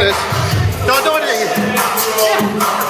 Don't do anything.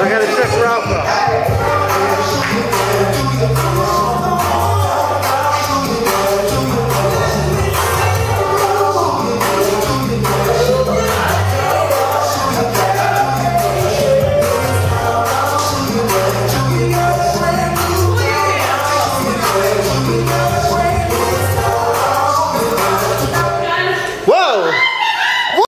I gotta check Ralph out.